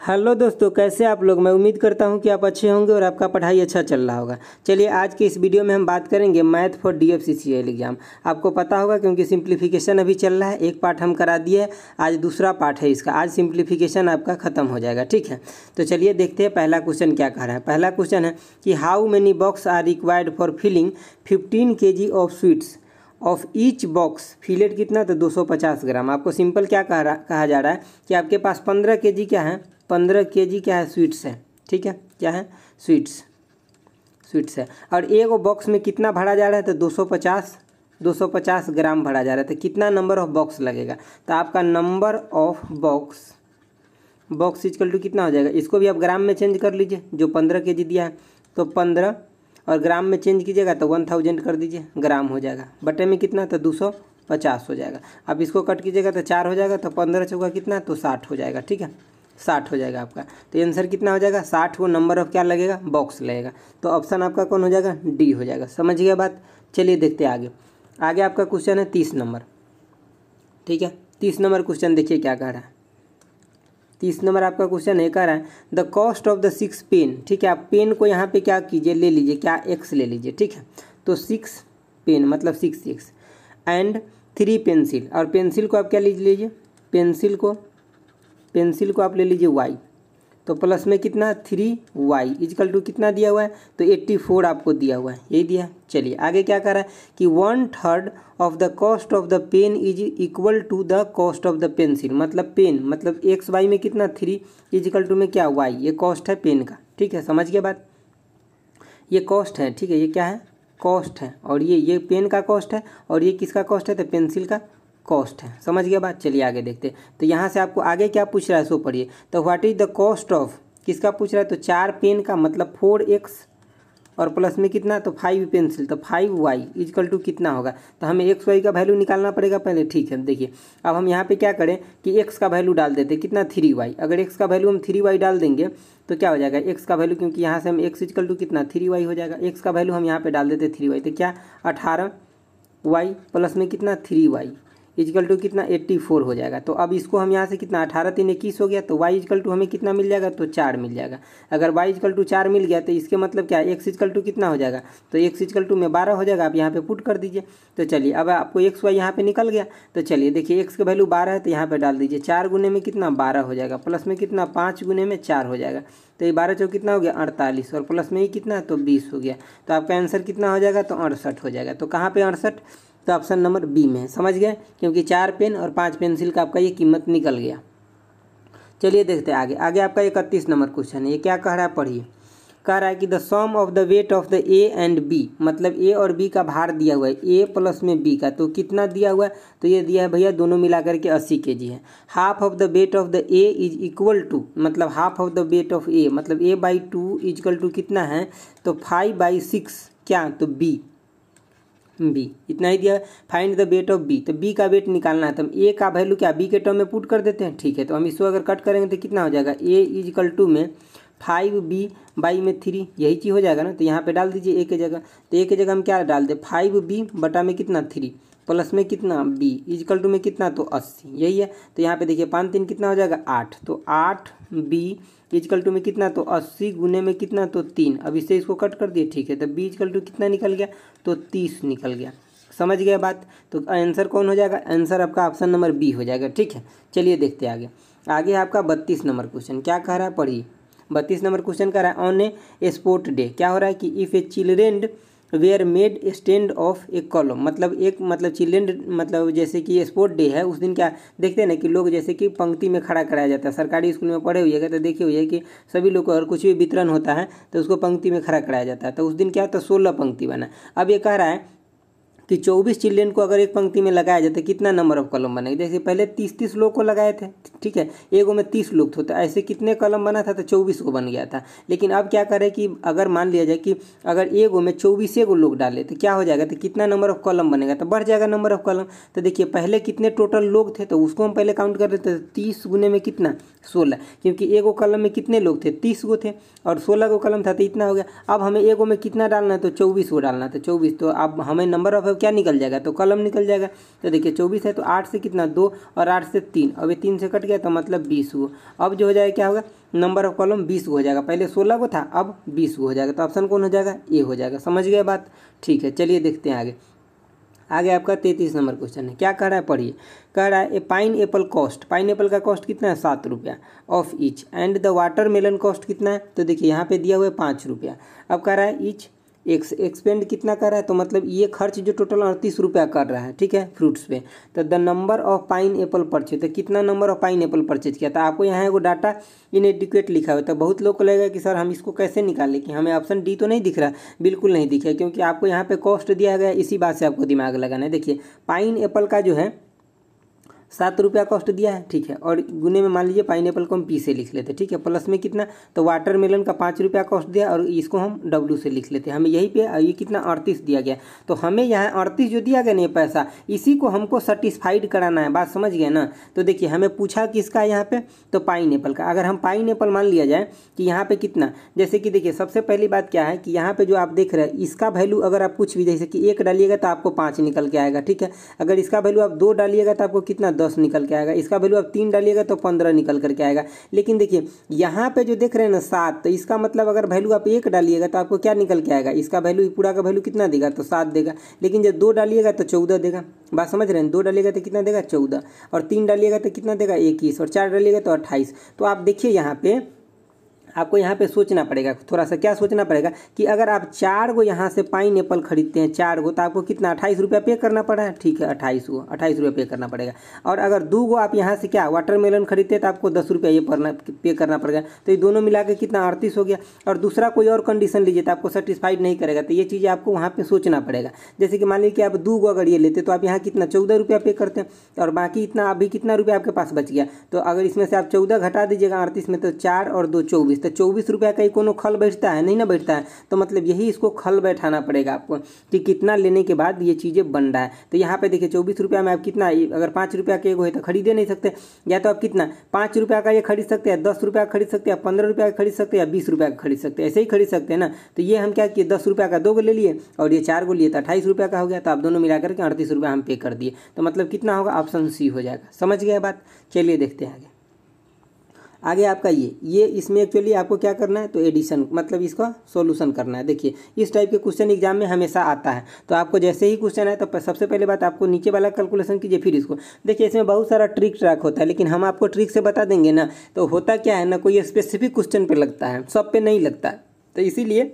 Hello दोस्तों, कैसे आप लोग? मैं उम्मीद करता हूँ कि आप अच्छे होंगे और आपका पढ़ाई अच्छा चल रहा होगा। चलिए, आज के इस वीडियो में हम बात करेंगे math for D F C C L exam. आपको पता होगा, क्योंकि सिंप्लीफिकेशन अभी चल रहा है, एक पार्ट हम करा दिए, आज दूसरा पार्ट है इसका। आज सिंप्लीफिकेशन आपका खत्म हो जाएगा, ठीक है? तो चलिए देखते हैं पहला क्वेश्चन क्या कह रहा है। पहला क्वेश्चन है कि how many box are required for filling fifteen K G of sweets? Of each box, fillet कितना? तो 250 ग्राम। आपको सिंपल क्या कह रहा, कहा जा रहा है कि आपके पास 15 केजी क्या है? 15 केजी क्या है? स्वीट्स है। ठीक है? क्या है? स्वीट्स। स्वीट्स है। और एक बॉक्स में कितना भरा जा रहा है? तो 250 250 ग्राम भरा जा रहा है। तो कितना नंबर ऑफ़ बॉक्स लगेगा? तो आपका number of box box is equal to कितना हो जाएगा? इसको भी आप ग्राम में चेंज कर लीजिए, जो पंद्रह के जी दिया है तो पंद्रह। और ग्राम में चेंज कीजिएगा तो वन थाउज़ेंड कर दीजिए, ग्राम हो जाएगा। बटे में कितना? तो दो सौ पचास हो जाएगा। अब इसको कट कीजिएगा तो चार हो जाएगा तो पंद्रह चौका कितना? तो साठ हो जाएगा। ठीक है? साठ हो जाएगा आपका। तो आंसर कितना हो जाएगा? साठ, वो नंबर ऑफ़ क्या लगेगा? बॉक्स लगेगा। तो ऑप्शन आपका कौन हो जाएगा? डी हो जाएगा। समझ गया बात? चलिए देखते हैं आगे। आगे आपका क्वेश्चन है तीस नंबर ठीक है? तीस नंबर क्वेश्चन देखिए क्या कह रहा है। तीस नंबर आपका क्वेश्चन है कह रहा है the cost of the six pen ठीक है? आप पेन को यहाँ पे क्या कीजिए? ले लीजिए, क्या? एक्स ले लीजिए, ठीक है? तो सिक्स पेन मतलब six six and three pencil और पेंसिल को आप क्या लीजिए? पेंसिल को पेंसिल को आप ले लीजिए वाई तो प्लस में कितना? थ्री वाई इजकल टू कितना दिया हुआ है? तो एट्टी फोर आपको दिया हुआ है। यही दिया। चलिए, आगे क्या कर रहा है? कि one third of the cost of the pen is equal to the cost of the pencil मतलब पेन मतलब एक्स वाई में कितना? थ्री इजिकल टू में क्या? वाई ये कॉस्ट है पेन का। ठीक है, समझ गया बात? ये कॉस्ट है, ठीक है, ये क्या है? कॉस्ट है। और ये ये पेन का कॉस्ट है। और ये किसका कॉस्ट है? तो पेंसिल का। कॉस्ट है। समझ गया बात? चलिए आगे देखते तो यहाँ से आपको आगे क्या पूछ रहा है, सो पढ़िए। तो what is the cost of किसका पूछ रहा है? तो चार पेन का मतलब फोर एक्स और प्लस में कितना? तो फाइव पेंसिल तो five Y is equal to कितना होगा? तो हमें एक्स वाई का वैल्यू निकालना पड़ेगा पहले। ठीक है, देखिए। अब हम यहाँ पे क्या करें कि एक्स का वैल्यू डाल देते कितना? थ्री वाई अगर एक्स का वैल्यू हम थ्री वाई डाल देंगे तो क्या हो जाएगा? एक्स का वैल्यू क्योंकि यहाँ से हम एक्स इजकल टू कितना? थ्री वाई हो जाएगा। एक्स का वैल्यू हम यहाँ पर डाल देते थ्री वाई तो क्या? अठारह वाई प्लस में कितना? Three Y is equal to कितना? एट्टी फोर हो जाएगा। तो अब इसको हम यहाँ से कितना? अठारह तीन इक्कीस हो गया। तो वाई इजकल टू हमें कितना मिल जाएगा? तो चार मिल जाएगा। अगर वाई इजकल टू चार मिल गया तो इसके मतलब क्या एक्स इजकल टू कितना हो जाएगा? तो एक्स इजकल टू में बारह हो जाएगा। आप यहाँ पे पुट कर दीजिए। तो चलिए, अब आपको एक्स वाई यहाँ पे निकल गया। तो चलिए, देखिए एक्स का वैल्यू बारह है तो यहाँ पर डाल दीजिए। चार गुने में कितना? बारह हो जाएगा। प्लस में कितना? पाँच गुने में चार हो जाएगा। तो ये बारह चौक कितना हो गया? अड़तालीस। और प्लस में ही कितना? तो बीस हो गया। तो आपका आंसर कितना हो जाएगा? तो अड़सठ हो जाएगा। तो कहाँ पे अड़सठ? तो ऑप्शन नंबर बी में है। समझ गए? क्योंकि चार पेन और पाँच पेंसिल का आपका ये कीमत निकल गया। चलिए देखते हैं आगे। आगे आपका इकतीस नंबर क्वेश्चन है। ये क्या कह रहा है? पढ़िए। कह रहा है कि the sum of the weight of the A and B मतलब ए और बी का भार दिया हुआ है। ए प्लस में बी का। तो कितना दिया हुआ है? तो ये दिया है भैया, दोनों मिलाकर के अस्सी के जी है। Half of the weight of the A is equal to मतलब half of the weight of A मतलब A by two is equal to कितना है? तो फाइव बाई सिक्स, क्या? तो बी। बी इतना ही दिया find the weight of B तो बी का वेट निकालना है तो हम ए का वैल्यू क्या बी के टर्म में पुट कर देते हैं? ठीक है तो हम इसको अगर कट करेंगे तो कितना हो जाएगा? ए इजकल टू में फाइव बी बाई में थ्री यही चीज़ हो जाएगा ना? तो यहाँ पे डाल दीजिए ए के जगह। तो ए के जगह हम क्या डाल दें? फाइव बी बटा में कितना? थ्री प्लस में कितना? बी इजकल टू में कितना? तो अस्सी, यही है। तो यहाँ पे देखिए पाँच तीन कितना हो जाएगा? आठ. तो आठ बी इजकल टू में कितना? तो अस्सी गुने में कितना? तो तीन। अब इससे इसको कट कर दिए, ठीक है। तो बी इजकल टू कितना निकल गया? तो तीस निकल गया। समझ गया बात? तो आंसर कौन हो जाएगा? आंसर आपका ऑप्शन नंबर बी हो जाएगा, ठीक है। चलिए देखते आगे। आगे आपका बत्तीस नंबर क्वेश्चन क्या कह रहा है? पढ़िए। बत्तीस नंबर क्वेश्चन कह रहा है ऑन ए स्पोर्ट डे क्या हो रहा है कि if a children were made stand of a column मतलब एक मतलब चिल्ड्रेन मतलब जैसे कि स्पोर्ट डे है, उस दिन क्या, देखते हैं ना कि लोग जैसे कि पंक्ति में खड़ा कराया जाता है। सरकारी स्कूल में पढ़े हुए तो देखे हुए कि सभी लोग को अगर कुछ भी वितरण होता है तो उसको पंक्ति में खड़ा कराया जाता है। तो उस दिन क्या होता है सोलह पंक्ति बना। अब ये कह रहा है कि चौबीस चिल्ड्रेन को अगर एक पंक्ति में लगाया जाए तो कितना नंबर ऑफ़ कलम बनेगा? जैसे पहले तीस तीस लोग को लगाए थे, ठीक है? एगो में तीस लोग थे तो ऐसे कितने कलम बना था? तो चौबीस को बन गया था। लेकिन अब क्या करें कि अगर मान लिया जाए कि अगर एगो में चौबीसे गो लोग डाले तो क्या हो जाएगा? तो कितना नंबर ऑफ़ कलम बनेगा? तो बढ़ जाएगा नंबर ऑफ़ कलम। तो देखिए, पहले कितने टोटल लोग थे तो उसको हम पहले काउंट कर देते तीस गुने में कितना? सोलह। क्योंकि एगो कलम में कितने लोग थे? तीस गो थे। और सोलह गो कलम था तो इतना हो गया। अब हमें एगो में कितना डालना है? तो चौबीस गो डालना है। तो चौबीस तो अब हमें नंबर ऑफ़ क्या निकल जाएगा? तो कलम निकल जाएगा। तो देखिए, चौबीस है तो आठ से कितना? दो और आठ से तीन। अब ये तीन से कट गया तो मतलब बीस हुआ। अब जो हो जाएगा, क्या होगा? नंबर ऑफ़ कॉलम बीस हो जाएगा। पहले सोलह को था, अब बीस हो जाएगा। तो ऑप्शन कौन हो जाएगा? ए हो जाएगा। समझ गए बात? ठीक है, चलिए देखते हैं आगे। आगे आपका तैतीस नंबर क्वेश्चन है। क्या कह रहा है? पढ़िए। कह रहा है, a pineapple cost. Pineapple का कॉस्ट कितना है? सात रुपया। Of each. And the watermelon cost कितना है? तो देखिए, यहाँ पे दिया हुआ है पाँच रुपया। अब कह रहा है, ईच एक्स एक्सपेंड कितना कर रहा है तो मतलब ये खर्च जो टोटल अड़तीस रुपया कर रहा है, ठीक है फ्रूट्स पे। तो the number of pineapple purchase तो कितना number of pineapple purchase किया? था आपको यहाँ एगो डाटा इनएडिक्वेट लिखा हुआ था बहुत लोग को लगेगा कि सर हम इसको कैसे निकालें, कि हमें ऑप्शन डी तो नहीं दिख रहा। बिल्कुल नहीं दिखा क्योंकि आपको यहाँ पर कॉस्ट दिया गया, इसी बात से आपको दिमाग लगाना है। देखिए पाइन एप्पल का जो है सात रुपया कॉस्ट दिया है, ठीक है। और गुने में मान लीजिए पाइन को हम पी से लिख लेते हैं ठीक है। प्लस में कितना तो वाटर मेलन का पाँच रुपया कॉस्ट दिया और इसको हम डब्ल्यू से लिख लेते। हैं हमें यही पे, ये कितना अड़तीस दिया गया। तो हमें यहाँ अड़तीस जो दिया गया नहीं पैसा, इसी को हमको सेटिस्फाइड कराना है। बात समझ गए ना? तो देखिए, हमें पूछा किसका यहाँ पे? तो पाइन का। अगर हम पाइन मान लिया जाए कि यहाँ पे कितना, जैसे कि देखिए, सबसे पहली बात क्या है कि यहाँ पे जो आप देख रहे हैं, इसका वैल्यू अगर आप कुछ भी, जैसे कि एक डालिएगा तो आपको पाँच निकल के आएगा, ठीक है। अगर इसका वैल्यू आप दो डालिएगा तो आपको कितना? दस निकल के आएगा। इसका वैल्यू आप तीन डालिएगा तो पंद्रह निकल करके आएगा। लेकिन देखिए, यहाँ पे जो देख रहे हैं ना, सात तो इसका मतलब अगर वैल्यू आप एक डालिएगा तो आपको क्या निकल के आएगा? इसका वैल्यू पूरा का वैल्यू कितना देगा? तो सात देगा। लेकिन जब दो डालिएगा तो चौदह देगा। बात समझ रहे हैं? दो डालिएगा तो कितना देगा? चौदह। और तीन डालिएगा तो कितना देगा? इक्कीस। और चार डालिएगा तो अट्ठाईस। तो आप देखिए यहाँ पे आपको यहाँ पे सोचना पड़ेगा, थोड़ा सा क्या सोचना पड़ेगा कि अगर आप चार गो यहाँ से पाइन एप्पल खरीदते हैं, चार गो तो आपको कितना, अट्ठाईस रुपया पे करना पड़ा है? ठीक है, अट्ठाईस गो, अट्ठाईस रुपया पे करना पड़ेगा। और अगर दो गो आप यहाँ से क्या वाटरमेलन खरीदते हैं तो आपको दस रुपया ये पड़ना, पे करना पड़ेगा। तो ये दोनों मिला के कितना, अड़तीस हो गया। और दूसरा कोई और कंडीशन लीजिए तो आपको सेटिस्फाइड नहीं करेगा। तो ये चीज़ आपको वहाँ पर सोचना पड़ेगा। जैसे कि मान लीजिए कि आप दो गो अगर ये लेते तो आप यहाँ कितना, चौदह रुपया पे करते हैं। और बाकी इतना, अभी कितना रुपया आपके पास बच गया? तो अगर इसमें से आप चौदह घटा दीजिएगा अड़तीस में तो चार और दो चौबीस। तो चौबीस रुपया का ही कोनो खल बैठता है, नहीं ना बैठता है तो मतलब यही इसको खल बैठाना पड़ेगा आपको कि कितना लेने के बाद ये चीज़ें बन रहा है। तो यहाँ पे देखिए चौबीस रुपया में आप कितना, अगर पाँच रुपया के एगो है तो खरीदे नहीं सकते, या तो आप कितना, पाँच रुपया का ये खरीद सकते हैं, दस रुपया खरीद सकते हैं पंद्रह रुपया का खरीद सकते हैं, या बीस रुपया का खरीद सकते हैं, ऐसे ही खरीद सकते हैं ना। तो ये हम क्या किए, दस रुपया का दो गो ले लिए, और ये चार गो लिए तो अट्ठाईस रुपया का हो गया तो आप दोनों मिला करके अड़तीस रुपया हम पे कर दिए। तो मतलब कितना होगा, ऑप्शन सी हो जाएगा। समझ गया बात? चलिए देखते हैं आगे। आगे आपका ये ये इसमें एक्चुअली आपको क्या करना है? तो एडिशन मतलब इसका सॉल्यूशन करना है। देखिए, इस टाइप के क्वेश्चन एग्ज़ाम में हमेशा आता है। तो आपको जैसे ही क्वेश्चन है तो सबसे पहले बात आपको नीचे वाला कैलकुलेशन कीजिए फिर इसको। देखिए, इसमें बहुत सारा ट्रिक ट्रैक होता है, लेकिन हम आपको ट्रिक से बता देंगे ना तो होता क्या है ना, कोई स्पेसिफिक क्वेश्चन पर लगता है, सब पे नहीं लगता। तो इसीलिए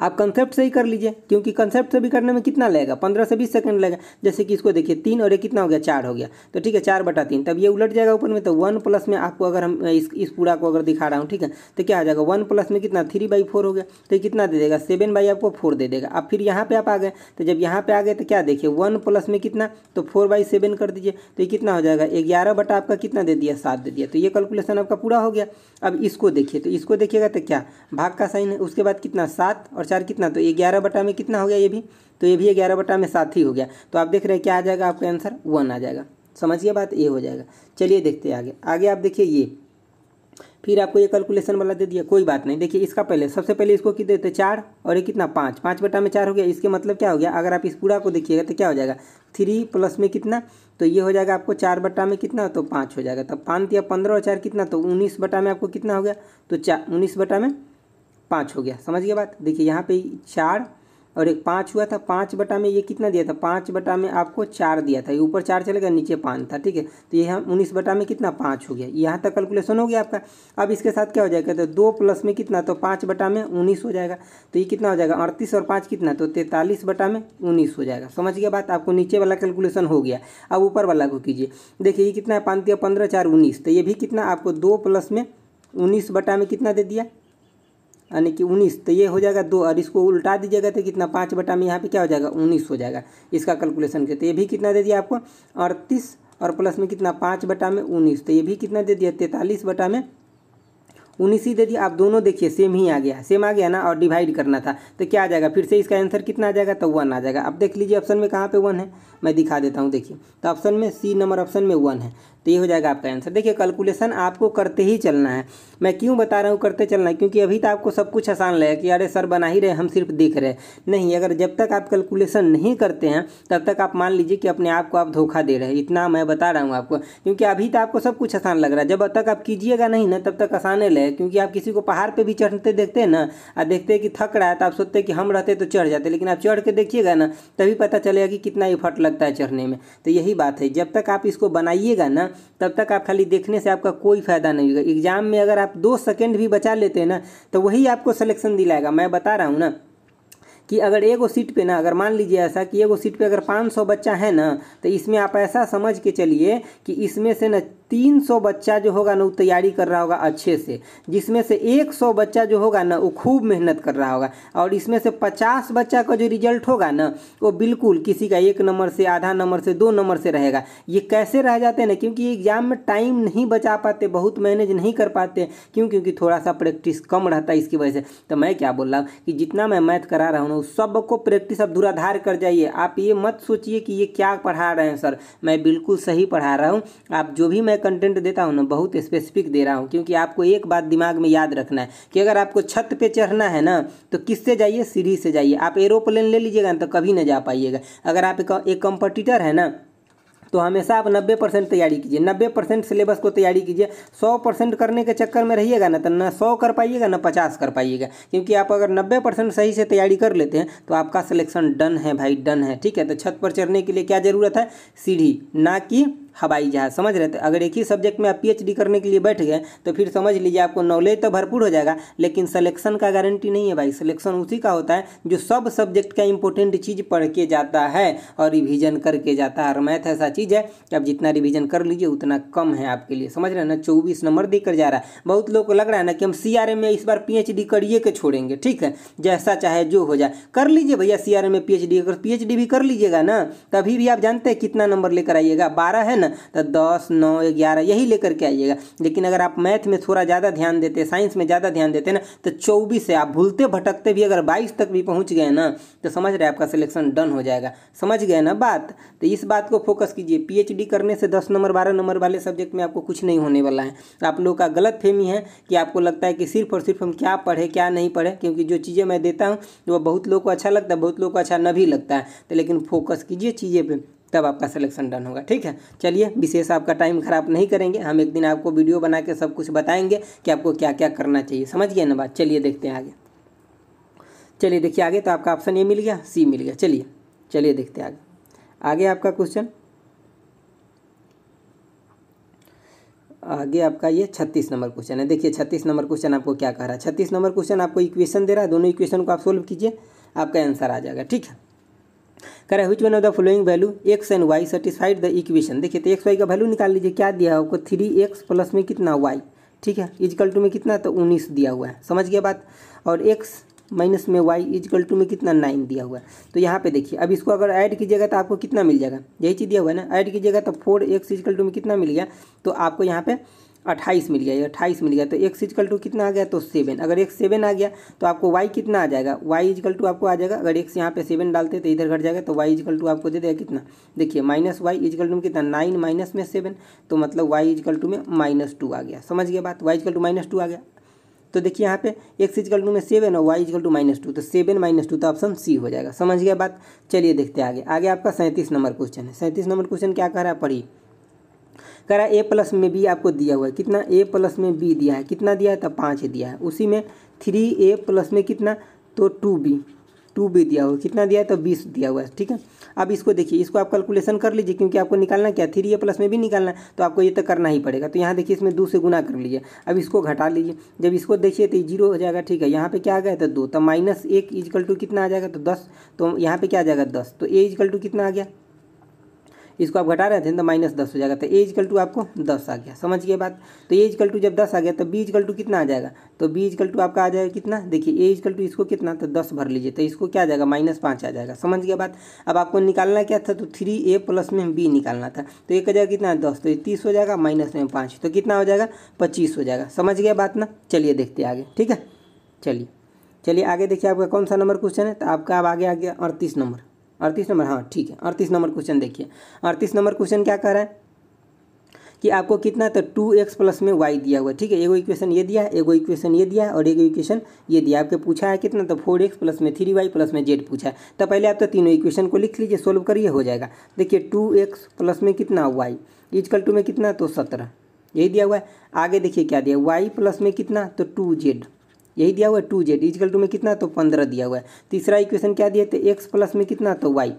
आप कंसेप्ट से ही कर लीजिए, क्योंकि कंसेप्ट से भी करने में कितना लगेगा? पंद्रह से बीस सेकंड लगेगा। जैसे कि इसको देखिए, तीन और ये कितना हो गया? चार हो गया। तो ठीक है, चार बटा तीन। तब ये उलट जाएगा ऊपर में तो वन प्लस में आपको अगर हम, इस इस पूरा को अगर दिखा रहा हूँ, ठीक है तो क्या आ जाएगा? वन प्लस में कितना? थ्री बाई फोर हो गया। तो कितना दे देगा? सेवन बाई आपको फोर दे देगा। अब फिर यहाँ पर आप आ गए। तो जब यहाँ पे आ गए तो क्या देखिए, वन प्लस में कितना? तो फोर बाई सेवन कर दीजिए। तो ये कितना हो जाएगा? ग्यारह बटा आपका कितना दे दिया? सात दे दिया। तो ये कैलकुलेशन आपका पूरा हो गया। अब इसको देखिए तो इसको देखिएगा तो क्या? भाग का साइन है। उसके बाद कितना? सात। और चार कितना? तो ये ग्यारह बटा में कितना हो गया ये भी? तो ये भी ग्यारह बटा में सात ही हो गया। तो आप देख रहे हैं क्या आ जाएगा? आपका आंसर वन आ जाएगा। समझिए बात? ये हो जाएगा। चलिए देखते हैं आगे। आगे आप देखिए ये। फिर आपको ये कैलकुलेशन वाला दे दिया। कोई बात नहीं। देखिए इसका पहले, सबसे पहले इसको कितने देते चार और ये कितना? पाँच। पाँच बटा में चार हो गया। इसके मतलब क्या हो गया? अगर आप इस पूरा को देखिएगा तो क्या हो जाएगा? थ्री प्लस में कितना? तो ये हो जाएगा आपको चार बटा में कितना? तो पाँच हो जाएगा। तब पाँच या पंद्रह और चार कितना? तो उन्नीस बटा में आपको कितना हो गया? तो चार, उन्नीस बटा में पाँच हो गया। समझ गया बात? देखिए, यहाँ पे चार और एक पाँच हुआ था। पाँच बटा में ये कितना दिया था? पाँच बटा में आपको चार दिया था। ये ऊपर चार चलेगा, नीचे पाँच था, ठीक है? तो ये हम उन्नीस बटा में कितना? पाँच हो गया। यहाँ तक कैलकुलेशन हो गया आपका। अब इसके साथ क्या हो जाएगा? तो दो प्लस में कितना? तो पाँच बटा में उन्नीस हो जाएगा। तो ये कितना हो जाएगा? अड़तीस और पाँच कितना? तो तैंतालीस बटा में उन्नीस हो जाएगा। समझ गया बात? आपको नीचे वाला कैलकुलेशन हो गया। अब ऊपर वाला को कीजिए। देखिए, ये कितना है? पाँच पंद्रह, चार, उन्नीस। तो ये भी कितना? आपको दो प्लस में उन्नीस बटा में कितना दे दिया? यानी कि उन्नीस तो ये हो जाएगा दो, और इसको उल्टा दीजिएगा तो कितना, पाँच बटा में यहाँ पे क्या हो जाएगा, उन्नीस हो जाएगा। इसका कैलकुलेशन करते ये भी कितना दे दिया आपको अड़तीस और प्लस में कितना, पाँच बटा में उन्नीस तो ये भी कितना दे दिया, तैंतालीस बटा में उन्नीस ही दे दिया। आप दोनों देखिए सेम ही आ गया सेम आ गया ना, और डिवाइड करना था तो क्या आ जाएगा, फिर से इसका आंसर कितना आ जाएगा तो वन आ जाएगा। अब देख लीजिए ऑप्शन में कहाँ पे वन है, मैं दिखा देता हूँ, देखिए तो ऑप्शन में सी नंबर ऑप्शन में वन है। तो ये हो जाएगा आपका आंसर देखिए कैलकुलेशन आपको करते ही चलना है। मैं क्यों बता रहा हूँ करते चलना है? क्योंकि अभी तो आपको सब कुछ आसान लगेगा कि अरे सर बना ही रहे, हम सिर्फ़ देख रहे नहीं, अगर जब तक आप कैलकुलेशन नहीं करते हैं, तब तक आप मान लीजिए कि अपने आप को आप धोखा दे रहे हैं। इतना मैं बता रहा हूँ आपको। क्योंकि अभी तो आपको सब कुछ आसान लग रहा है। जब तक आप कीजिएगा नहीं ना, तब तक आसाने लगे। क्योंकि आप किसी को पहाड़ पर भी चढ़ते देखते हैं ना, और देखते हैं कि थक रहा है तो आप सोचते हैं कि हम रहते तो चढ़ जाते, लेकिन आप चढ़ के देखिएगा ना, तभी पता चलेगा कि कितना इफर्ट लगता है चढ़ने में। तो यही बात है। जब तक आप इसको बनाइएगा ना तब तक आप खाली देखने से आपका कोई फ़ायदा नहीं होगा। एग्ज़ाम में अगर आप दो सेकेंड भी बचा लेते हैं ना तो वही आपको सिलेक्शन दिलाएगा। मैं बता रहा हूँ ना कि अगर एगो सीट पे ना, अगर मान लीजिए ऐसा कि एगो सीट पे अगर 500 बच्चा है ना तो इसमें आप ऐसा समझ के चलिए कि इसमें से ना तीन सौ बच्चा जो होगा ना वो तैयारी कर रहा होगा अच्छे से। जिसमें से एक सौ बच्चा जो होगा ना वो खूब मेहनत कर रहा होगा। और इसमें से पचास बच्चा का जो रिज़ल्ट होगा ना, वो बिल्कुल किसी का एक नंबर से, आधा नंबर से, दो नंबर से रहेगा। ये कैसे रह जाते हैं ना, क्योंकि एग्ज़ाम में टाइम नहीं बचा पाते, बहुत मैनेज नहीं कर पाते। क्यों? क्योंकि थोड़ा सा प्रैक्टिस कम रहता है इसकी वजह से। तो मैं क्या बोल रहा हूँ कि जितना मैं मैथ करा रहा हूँ ना, उस सबको प्रैक्टिस अब धुराधार कर जाइए। आप ये मत सोचिए कि ये क्या पढ़ा रहे हैं, सर। मैं बिल्कुल सही पढ़ा रहा हूँ। आप जो भी मैं कंटेंट देता हूँ ना, बहुत स्पेसिफिक दे रहा हूँ, क्योंकि आपको एक बात दिमाग में याद रखना है कि अगर आपको छत पे चढ़ना है ना तो किससे जाइए? सीढ़ी से जाइए। आप एरोप्लेन ले लीजिएगा तो कभी ना जा पाइएगा। अगर आप एक कंपटीटर है ना तो हमेशा आप नब्बे परसेंट तैयारी कीजिए। नब्बे परसेंट सिलेबस को तैयारी कीजिए। सौ परसेंट करने के चक्कर में रहिएगा ना तो ना सौ कर पाइएगा, ना पचास कर पाइएगा। क्योंकि आप अगर नब्बे परसेंट सही से तैयारी कर लेते हैं तो आपका सिलेक्शन डन है भाई डन है। ठीक है तो छत पर चढ़ने के लिए क्या ज़रूरत है? सीढ़ी। ना कि हवाई जहाज़, समझ रहे थे? अगर एक ही सब्जेक्ट में आप पीएचडी करने के लिए बैठ गए तो फिर समझ लीजिए आपको नॉलेज तो भरपूर हो जाएगा, लेकिन सिलेक्शन का गारंटी नहीं है भाई। सिलेक्शन उसी का होता है जो सब सब्जेक्ट का इंपॉर्टेंट चीज़ पढ़ के जाता है और रिविजन करके जाता है। और मैथ ऐसा चीज़ है कि आप जितना रिविजन कर लीजिए, उतना कम है आपके लिए। समझ रहे ना? चौबीस नंबर देकर जा रहा है। बहुत लोग को लग रहा है ना कि हम सीआरएम में इस बार पीएचडी करिए के छोड़ेंगे। ठीक है, जैसा चाहे जो हो जाए। कर लीजिए भैया सी में पी अगर पीएचडी भी कर लीजिएगा ना, तभी भी आप जानते हैं कितना नंबर लेकर आइएगा। बारह है ना तो दस, नौ, ग्यारह, यही लेकर के आइएगा। लेकिन अगर आप मैथ में थोड़ा ज़्यादा ध्यान देते, साइंस में ज़्यादा ध्यान देते ना तो चौबीस से आप भूलते भटकते भी अगर बाईस तक भी पहुँच गए ना तो समझ रहे आपका सिलेक्शन डन हो जाएगा। समझ गए ना बात? तो इस बात को फोकस कीजिए। पी करने से दस नंबर, बारह नंबर वाले सब्जेक्ट में आपको कुछ नहीं होने वाला है। आप लोग का गलत फहमी है कि आपको लगता है कि सिर्फ़ और सिर्फ़ हम क्या पढ़े, क्या नहीं पढ़े, क्योंकि जो चीज़ें मैं देता हूँ, वो बहुत लोग को अच्छा लगता है, बहुत लोग को अच्छा न भी लगता है। तो लेकिन फोकस कीजिए चीज़ें पर तब आपका सिलेक्शन डन होगा, ठीक है? चलिए, विशेष आपका टाइम खराब नहीं करेंगे, हम एक दिन आपको वीडियो बना के सब कुछ बताएँगे कि आपको क्या क्या करना चाहिए समझ गए ना बात? चलिए देखते हैं आगे। चलिए देखिए, आगे तो आपका ऑप्शन ए मिल गया सी मिल गया, चलिए चलिए देखते हैं आगे। आगे आपका क्वेश्चन आगे आपका ये छत्तीस नंबर क्वेश्चन है। देखिए, छत्तीस नंबर क्वेश्चन आपको क्या कह रहा है? छत्तीस नंबर क्वेश्चन आपको इक्वेशन दे रहा है, दोनों इक्वेशन को आप सोल्व कीजिए, आपका आंसर आ जाएगा, ठीक है? कह रहा है which one of the following value X and Y satisfied the equation देखिए तो एक्स वाई का वैल्यू निकाल लीजिए, क्या दिया है? आपको थ्री एक्स प्लस में कितना वाई ठीक है? इजकल टू में कितना? तो उन्नीस दिया हुआ है। समझ गया बात? और एक्स माइनस में वाई इजकल टू में कितना? नाइन दिया हुआ है। तो यहाँ पे देखिए, अब इसको अगर ऐड कीजिएगा तो आपको कितना मिल जाएगा? यही चीज़ दिया हुआ है ना? ऐड कीजिएगा तो फोर एक्स इजकल टू में कितना मिल गया? तो आपको यहाँ पे अट्ठाईस मिल गया, ये अट्ठाईस मिल गया तो एक्स इजकल टू कितना आ गया? तो सेवन अगर एक्स सेवन आ गया तो आपको वाई कितना आ जाएगा? वाई इजकल टू आपको आ जाएगा। अगर एक्स यहाँ पे सेवन डालते तो इधर घट जाएगा तो वाई इजकल टू आपको दे देगा कितना? देखिए माइनस वाई इजकल टू में कितना? नाइन माइनस में सेवन तो मतलब वाई इजकल टू में माइनस टू आ गया। समझ गया बात? Y is equal to minus two आ गया। तो देखिए, यहाँ पे एक्स इजकल टू में सेवन और Y is equal to minus two तो सेवन माइनस टू तो ऑप्शन सी हो जाएगा। समझ गया बात? चलिए देखते आगे। आगे आपका सैंतीस नंबर क्वेश्चन है। सैंतीस नंबर क्वेश्चन क्या कह रहा है? पढ़िए। कह रहा है ए प्लस में बी आपको दिया हुआ है। कितना ए प्लस में बी दिया है? कितना दिया है? तो पाँच दिया है। उसी में थ्री ए प्लस में कितना? तो टू बी टू बी दिया हुआ है। कितना दिया है? तो बीस दिया हुआ है। ठीक है? अब इसको देखिए। इसको आप कैलकुलेशन कर लीजिए, क्योंकि आपको निकालना क्या? थ्री ए प्लस में भी निकालना है तो आपको ये तो करना ही पड़ेगा। तो यहाँ देखिए, इसमें दो से गुना कर लीजिए। अब इसको घटा लीजिए। जब इसको देखिए तो ज़ीरो हो जाएगा। ठीक है? यहाँ पे क्या आ गया? तो दो। तो माइनस एक इजकल टू कितना आ जाएगा? तो दस। तो यहाँ पे क्या आ जाएगा? दस। तो ए इजकल टू कितना आ गया? इसको आप घटा रहे थे तो माइनस दस हो जाएगा तो ए इजकल टू आपको दस आ गया। समझ गए बात? तो ए इजकल टू जब दस आ गया तो बी इजकल टू कितना आ जाएगा? तो बी इजकल टू आपका आ जाएगा कितना? देखिए ए इजकल टू इसको कितना? तो दस भर लीजिए तो इसको क्या आ जाएगा? माइनस पाँच आ जाएगा। समझ गया बात? अब आपको निकालना क्या था? तो थ्री ए प्लस में बी निकालना था। तो एक जाएगा कितना? दस। तो ये तीस हो जाएगा, माइनस में पाँच। तो कितना हो जाएगा? पच्चीस हो जाएगा। समझ गया बात ना? चलिए देखते आगे, ठीक है? चलिए। चलिए, आगे देखिए आपका कौन सा नंबर क्वेश्चन है? तो आपका अब आगे आ गया अड़तीस नंबर। अड़तीस नंबर हाँ ठीक है, अड़तीस नंबर क्वेश्चन देखिए। अड़तीस नंबर क्वेश्चन क्या कह रहा है? कि आपको कितना तो टू एक्स प्लस में वाई दिया हुआ है, ठीक है? एगो इक्वेशन ये दिया है एगो इक्वेशन ये दिया है और एगो इक्वेशन ये दिया। आपके पूछा है कितना तो फोर एक्स प्लस में थ्री वाई प्लस में जेड पूछा है। तो पहले आप तो तीनों इक्वेशन को लिख लीजिए सोल्व करिए, हो जाएगा। देखिए टू एक्स प्लस में कितना वाई इजकल टू में कितना तो सत्रह। यही दिया हुआ है। आगे देखिए क्या दिया वाई प्लस में कितना तो टू जेड यही दिया हुआ है टू जेड। इजकल टू में कितना तो पंद्रह दिया हुआ है। तीसरा इक्वेशन क्या दिया था? एक्स प्लस में कितना तो वाई।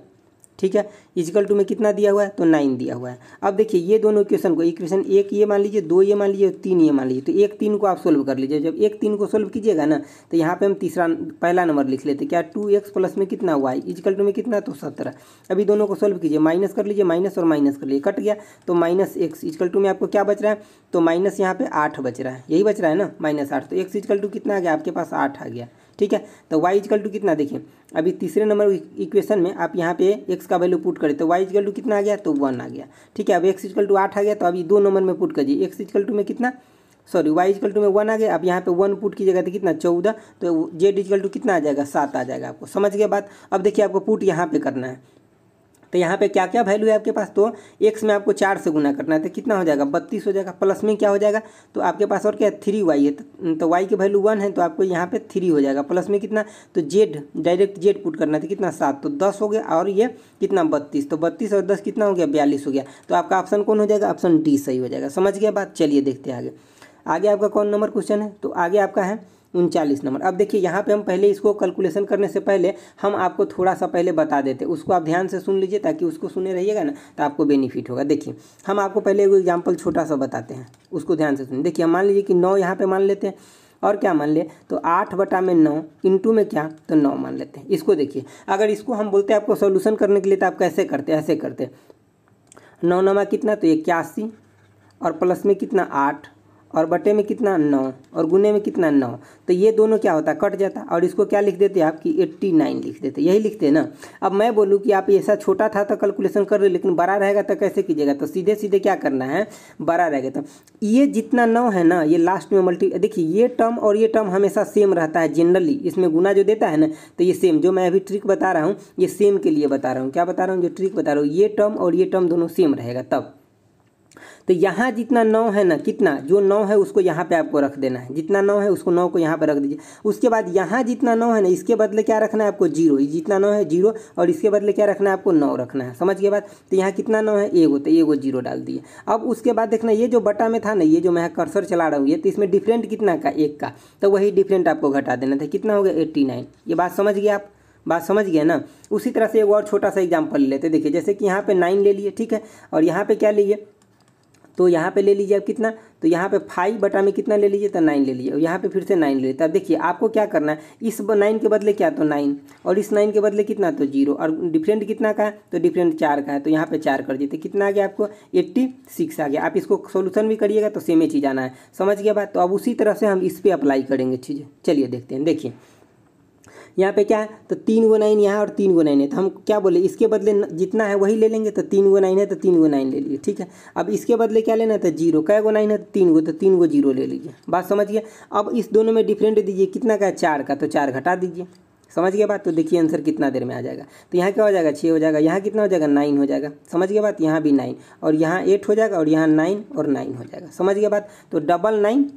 ठीक है? इजिकल टू में कितना दिया हुआ है? तो नाइन दिया हुआ है। अब देखिए, ये दोनों इक्वेशन को इक्वेशन एक ये मान लीजिए, दो ये मान लीजिए तीन ये मान लीजिए। तो एक तीन को आप सोल्व कर लीजिए। जब एक तीन को सोल्व कीजिएगा ना तो यहाँ पे हम तीसरा, पहला नंबर लिख लेते क्या टू एक्स प्लस में कितना हुआ है? इजिकल टू में कितना? तो सत्रह। अभी दोनों को सोल्व कीजिए। माइनस कर लीजिए माइनस और माइनस कर लीजिए। कट गया। तो माइनस एक्स इजिकल टू में आपको क्या बच रहा है? तो माइनस यहाँ पे आठ बच रहा है। यही बच रहा है ना? माइनस आठ। तो एक्स इजिकल टू कितना आ गया? आपके पास आठ आ गया। ठीक है? तो वाई इजकल टू कितना देखिए, अभी तीसरे नंबर इक्वेशन में आप यहाँ पे एक्स का वैल्यू पुट करें तो वाई इजकल टू कितना आ गया? तो वन आ गया। ठीक है, अब एक्स इजकल टू आठ आ गया तो अभी दो नंबर में पुट करिए। एक्स इजकल टू में कितना? Sorry Y is equal to में वन आ गया, अब यहाँ पे वन पुट कीजिएगा तो कितना? चौदह तो जेड इजकल टू कितना आ जाएगा? सात आ जाएगा आपको। समझ गया बात? अब देखिए आपको पुट यहाँ पे करना है। तो यहाँ पे क्या क्या वैल्यू है आपके पास? तो एक्स में आपको चार से गुना करना है तो कितना हो जाएगा? बत्तीस हो जाएगा प्लस में क्या हो जाएगा? तो आपके पास और क्या है? थ्री वाई है तो वाई की वैल्यू वन है तो आपको यहाँ पे थ्री हो जाएगा प्लस में कितना? तो जेड डायरेक्ट जेड पुट करना है तो कितना? सात तो दस हो गया, और ये कितना? बत्तीस तो बत्तीस और दस कितना हो गया? बयालीस हो गया तो आपका ऑप्शन कौन हो जाएगा? ऑप्शन डी सही हो जाएगा, समझ गया बात? चलिए देखते हैं आगे। आगे आपका कौन नंबर क्वेश्चन है? तो आगे आपका है उनचालीस नंबर। अब देखिए, यहाँ पे हम पहले इसको कैलकुलेशन करने से पहले हम आपको थोड़ा सा पहले बता देते। उसको आप ध्यान से सुन लीजिए ताकि उसको सुने रहिएगा ना तो आपको बेनिफिट होगा। देखिए, हम आपको पहले एगो एग्ज़ाम्पल छोटा सा बताते हैं। उसको ध्यान से सुनिए। देखिए हम मान लीजिए कि नौ यहाँ पर मान लेते हैं। और क्या मान ले? तो आठ बटा में नौ इंटू में क्या? तो नौ मान लेते हैं। इसको देखिए, अगर इसको हम बोलते हैं आपको सोल्यूशन करने के लिए तो आप कैसे करते ऐसे करते नौ नमा कितना? तो इक्यासी। और प्लस में कितना? आठ। और बटे में कितना नौ और गुने में कितना नौ? तो ये दोनों क्या होता? कट जाता। और इसको क्या लिख देते? आप कि एट्टी नाइन लिख देते। यही लिखते हैं ना? अब मैं बोलूँ कि आप ऐसा छोटा था तो कैलकुलेशन कर रहे, लेकिन बड़ा रहेगा तो कैसे कीजिएगा? तो सीधे सीधे क्या करना है? बड़ा रहेगा तो। ये जितना नौ है ना, ये लास्ट में मल्टी देखिए, ये टर्म और ये टर्म हमेशा सेम रहता है जनरली इसमें गुना जो देता है ना तो ये सेम जो मैं अभी ट्रिक बता रहा हूँ, ये सेम के लिए बता रहा हूँ। क्या बता रहा हूँ? जो ट्रिक बता रहा हूँ, ये टर्म और ये टर्म दोनों सेम रहेगा तब। तो यहाँ जितना नौ है ना, कितना? जो नौ है उसको यहाँ पे आपको रख देना है। जितना नौ है उसको नौ को यहाँ पे रख दीजिए। उसके बाद यहाँ जितना नौ है ना, इसके बदले क्या रखना है आपको? ज़ीरो। जितना नौ है, ज़ीरो। और इसके बदले क्या रखना है आपको? नौ रखना है। समझ के बाद तो यहाँ कितना नौ है? एगो तो एगो ज़ीरो डाल दिए। अब उसके बाद देखना, ये जो बटा में था ना, ये जो मैं कर्सर चला रहा हूँ, ये तो इसमें डिफरेंट कितना का? एक का। तो वही डिफरेंट आपको घटा देना था। कितना हो गया? एट्टी नाइन ये बात समझ गए आप? बात समझ गए ना? उसी तरह से एक और छोटा सा एग्ज़ाम्पल लेते देखिए। जैसे कि यहाँ पे नाइन ले लिए, ठीक है? और यहाँ पे क्या लिए? तो यहाँ पे ले लीजिए आप कितना? तो यहाँ पे फाइव बटा में कितना ले लीजिए? तो नाइन ले लीजिए। और यहाँ पे फिर से नाइन ले लीजिए। अब देखिए, आपको क्या करना है? इस नाइन के बदले क्या? तो नाइन और इस नाइन के बदले कितना? तो ज़ीरो और डिफरेंट कितना का है? तो डिफरेंट चार का है। तो यहाँ पे चार कर दीजिए। कितना आ गया आपको? एट्टी सिक्स आ गया। आप इसको सोल्यूशन भी करिएगा तो सेम ही चीज़ आना है। समझ गया बात? तो अब उसी तरह से हम इस पर अप्लाई करेंगे चीज़ें। चलिए देखते हैं। देखिए यहाँ पे क्या है? तो तीन गो नाइन यहाँ और तीन गो नाइन है तो हम क्या बोले? इसके बदले जितना है वही ले लेंगे तो तीन गो नाइन है तो तीन गो नाइन ले लीजिए, ठीक है? अब इसके बदले क्या लेना है? तो ज़ीरो। कै गो नाइन है? तो तीन गो तो तीन गो ज़ीरो ले लीजिए। बात समझिए अब इस दोनों में डिफरेंट दीजिए, कितना का है? चार का तो चार घटा दीजिए। समझ गया बात? तो देखिए आंसर कितना देर में आ जाएगा। तो यहाँ क्या हो जाएगा? छः हो जाएगा। यहाँ कितना हो जाएगा? नाइन हो जाएगा। समझ गया बात? यहाँ भी नाइन और यहाँ एट हो जाएगा और यहाँ नाइन और नाइन हो जाएगा। समझ गया बात? तो डबल नाइन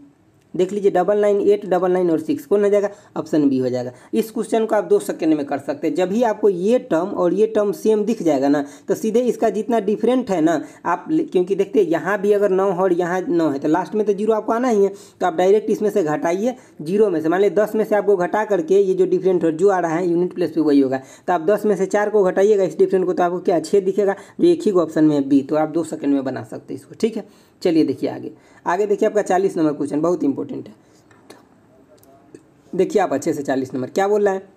देख लीजिए double nine eight double nine और सिक्स कौन हो जाएगा? ऑप्शन बी हो जाएगा। इस क्वेश्चन को आप दो सेकेंड में कर सकते हैं। जब भी आपको ये टर्म और ये टर्म सेम दिख जाएगा ना तो सीधे इसका जितना डिफरेंट है ना, आप क्योंकि देखते हैं, यहाँ भी अगर नौ है और यहाँ नौ है तो लास्ट में तो ज़ीरो आपको आना ही है। तो आप डायरेक्ट इसमें से घटाइए ज़ीरो में से, मान लीजिए दस में से आपको घटा करके ये जो डिफरेंट हो जो आ रहा है यूनिट प्लेस पे वही होगा। तो आप दस में से चार को घटाइएगा, इस डिफरेंट को तो आपको क्या, छः दिखेगा, जो एक ही ऑप्शन में है बी तो आप दो सेकंड में बना सकते हैं इसको, ठीक है? चलिए देखिए आगे। आगे देखिए आपका चालीस नंबर क्वेश्चन, बहुत इंपॉर्टेंट है। देखिए आप अच्छे से चालीस नंबर, क्या बोल रहा है?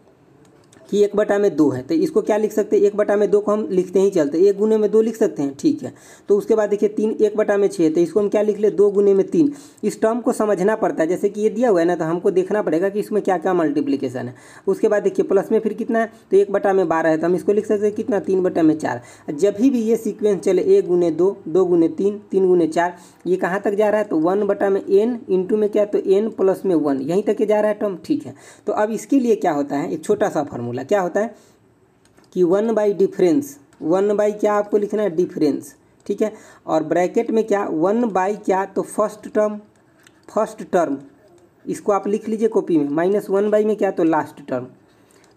कि एक बटा में दो है तो इसको क्या लिख सकते हैं? एक बटा में दो को हम लिखते ही चलते एक गुने में दो लिख सकते हैं, ठीक है। तो उसके बाद देखिए, तीन, एक बटा में छः तो इसको हम क्या लिख ले? दो गुने में तीन। इस टर्म को समझना पड़ता है। जैसे कि ये दिया हुआ है ना तो हमको देखना पड़ेगा कि इसमें क्या क्या मल्टीप्लीकेशन है। उसके बाद देखिए प्लस में फिर कितना है? तो एक बटा में बारह है तो हम इसको लिख सकते हैं कितना? तीन बटा में चार। जब भी ये सिक्वेंस चले, एक गुने दो दो गुने तीन तीन गुने चार, ये कहाँ तक जा रहा है? तो वन बटा में एन इंटू में क्या तो एन प्लस में वन यहीं तक जा रहा है टर्म ठीक है। तो अब इसके लिए क्या होता है? एक छोटा सा फॉर्मूला क्या होता है कि one by difference, one by क्या आपको लिखना है? डिफरेंस, ठीक है? और ब्रैकेट में क्या? वन बाई क्या? तो फ़र्स्ट टर्म फ़र्स्ट टर्म, इसको आप लिख लीजिए कॉपी में। माइनस वन बाई में क्या? तो लास्ट टर्म